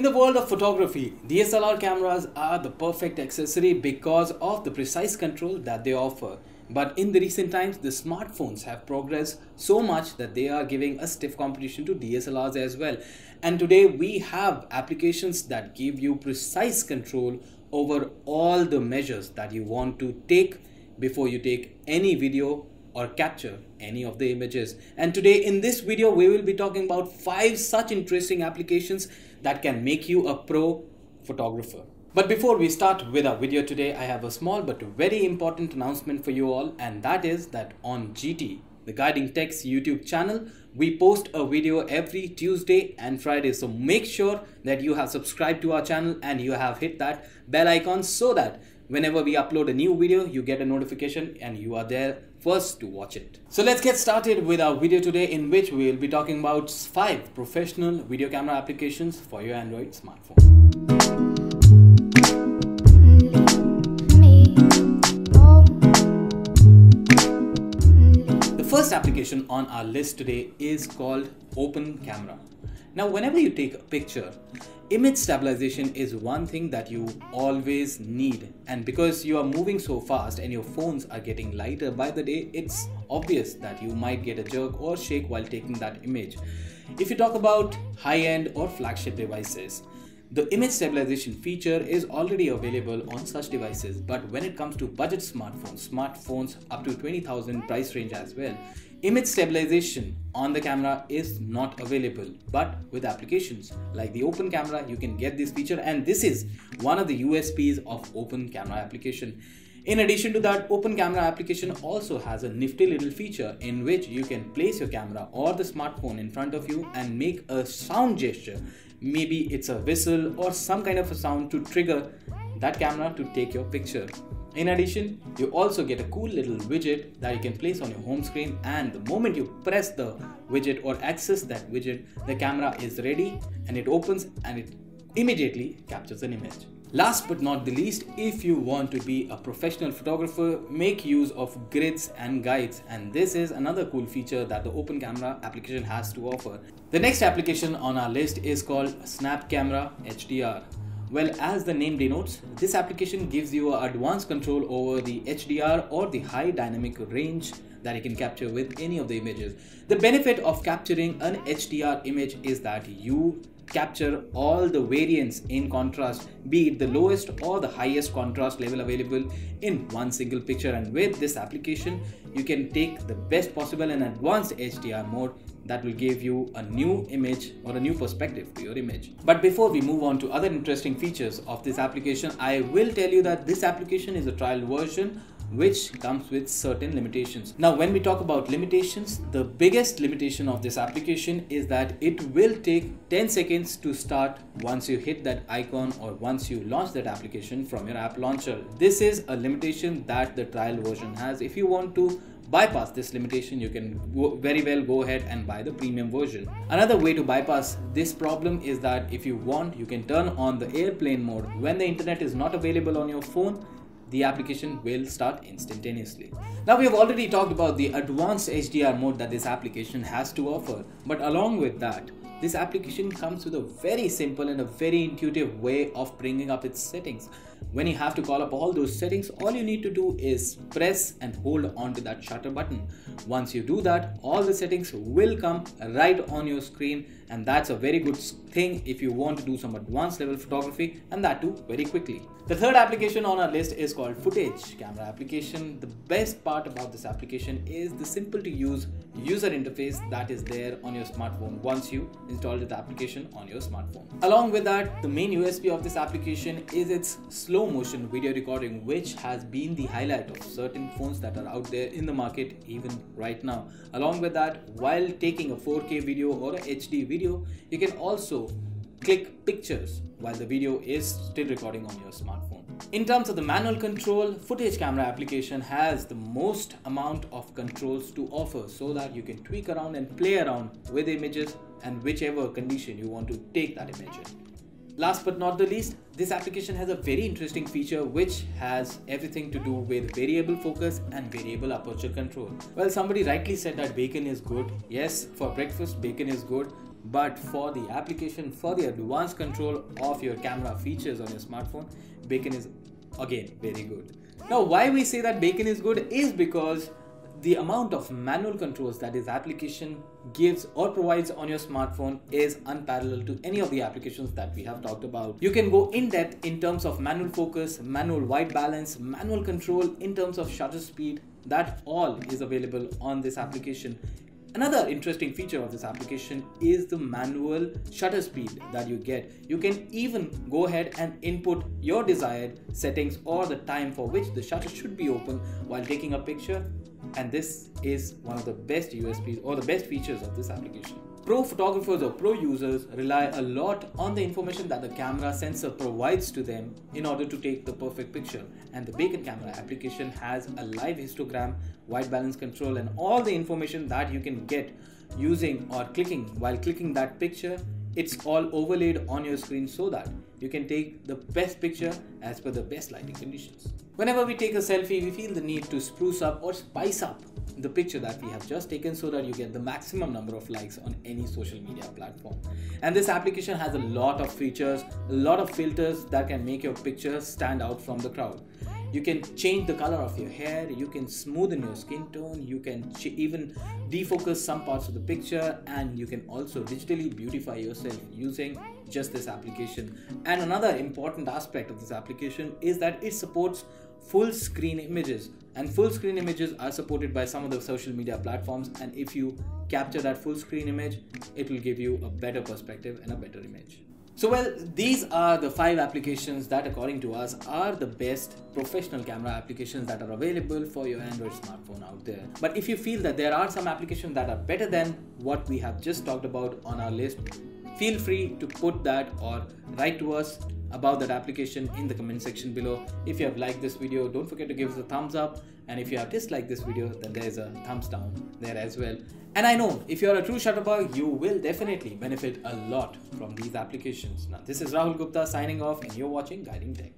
In the world of photography, DSLR cameras are the perfect accessory because of the precise control that they offer. But in the recent times, the smartphones have progressed so much that they are giving a stiff competition to DSLRs as well. And today we have applications that give you precise control over all the measures that you want to take before you take any video or capture any of the images. And today in this video, we will be talking about five such interesting applications that can make you a pro photographer. But before we start with our video today, I have a small but very important announcement for you all and that is that on GT, the Guiding Techs YouTube channel, we post a video every Tuesday and Friday. So make sure that you have subscribed to our channel and you have hit that bell icon so that whenever we upload a new video, you get a notification and you are there first to watch it. So let's get started with our video today in which we will be talking about 5 professional video camera applications for your Android smartphone. The first application on our list today is called Open Camera. Now whenever you take a picture, image stabilization is one thing that you always need. And because you are moving so fast and your phones are getting lighter by the day it's obvious that you might get a jerk or shake while taking that image. If you talk about high-end or flagship devices the image stabilization feature is already available on such devices but when it comes to budget smartphones smartphones up to 20000 price range as well Image stabilization on the camera is not available, but with applications like the open camera, you can get this feature, and this is one of the USPs of open camera application. In addition to that, open camera application also has a nifty little feature in which you can place your camera or the smartphone in front of you and make a sound gesture. Maybe it's a whistle or some kind of a sound to trigger that camera to take your picture. In addition, you also get a cool little widget that you can place on your home screen and the moment you press the widget or access that widget, the camera is ready and it opens and it immediately captures an image. Last but not the least, if you want to be a professional photographer, make use of grids and guides and this is another cool feature that the open camera application has to offer. The next application on our list is called Snap Camera HDR. Well, as the name denotes, this application gives you advanced control over the HDR or the high dynamic range that you can capture with any of the images. The benefit of capturing an HDR image is that you capture all the variants in contrast, be it the lowest or the highest contrast level available in one single picture. And with this application, you can take the best possible and advanced HDR mode that will give you a new image or a new perspective to your image. But before we move on to other interesting features of this application, I will tell you that this application is a trial version which comes with certain limitations. Now, when we talk about limitations, the biggest limitation of this application is that it will take 10 seconds to start once you hit that icon or once you launch that application from your app launcher. This is a limitation that the trial version has. If you want to bypass this limitation, you can very well go ahead and buy the premium version. Another way to bypass this problem is that if you want, you can turn on the airplane mode. When the internet is not available on your phone, the application will start instantaneously. Now we have already talked about the advanced HDR mode that this application has to offer, but along with that, this application comes with a very simple and a very intuitive way of bringing up its settings. When you have to call up all those settings, all you need to do is press and hold on to that shutter button. Once you do that, all the settings will come right on your screen and that's a very good thing if you want to do some advanced level photography and that too very quickly. The third application on our list is called Footej camera application. The best part about this application is the simple to use user interface that is there on your smartphone once you install the application on your smartphone. Along with that, the main USP of this application is its slow motion video recording which has been the highlight of certain phones that are out there in the market even right now. Along with that, while taking a 4K video or a HD video, you can also click pictures while the video is still recording on your smartphone. In terms of the manual control, Footej camera application has the most amount of controls to offer so that you can tweak around and play around with images and whichever condition you want to take that image in. Last but not the least, this application has a very interesting feature which has everything to do with variable focus and variable aperture control. Well, somebody rightly said that bacon is good. Yes, for breakfast, bacon is good. but for the application, for the advanced control of your camera features on your smartphone, Bacon is again very good. Now, why we say that Bacon is good is because the amount of manual controls that this application gives or provides on your smartphone is unparalleled to any of the applications that we have talked about. You can go in depth in terms of manual focus, manual white balance, manual control in terms of shutter speed. That all is available on this application. Another interesting feature of this application is the manual shutter speed that you get. You can even go ahead and input your desired settings or the time for which the shutter should be open while taking a picture and this is one of the best USPs or the best features of this application. Pro photographers or pro users rely a lot on the information that the camera sensor provides to them in order to take the perfect picture. And the Bacon camera application has a live histogram, white balance control, and all the information that you can get using or clicking while clicking that picture it's all overlaid on your screen so that you can take the best picture as per the best lighting conditions. Whenever we take a selfie, we feel the need to spruce up or spice up the picture that we have just taken so that you get the maximum number of likes on any social media platform. And this application has a lot of features, a lot of filters that can make your picture stand out from the crowd you can change the color of your hair you can smoothen your skin tone you can even defocus some parts of the picture and you can also digitally beautify yourself using just this application. And another important aspect of this application is that it supports full screen images. And full screen images are supported by some of the social media platforms. And if you capture that full screen image it will give you a better perspective and a better image. So well, these are the five applications that according to us are the best professional camera applications that are available for your Android smartphone out there. But if you feel that there are some applications that are better than what we have just talked about on our list, feel free to put that or write to us about that application in the comment section below. If you have liked this video, don't forget to give us a thumbs up. And if you have disliked this video, then there's a thumbs down there as well. And I know if you're a true shutterbug, you will definitely benefit a lot from these applications. Now, this is Rahul Gupta signing off, and you're watching Guiding Tech.